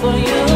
for you.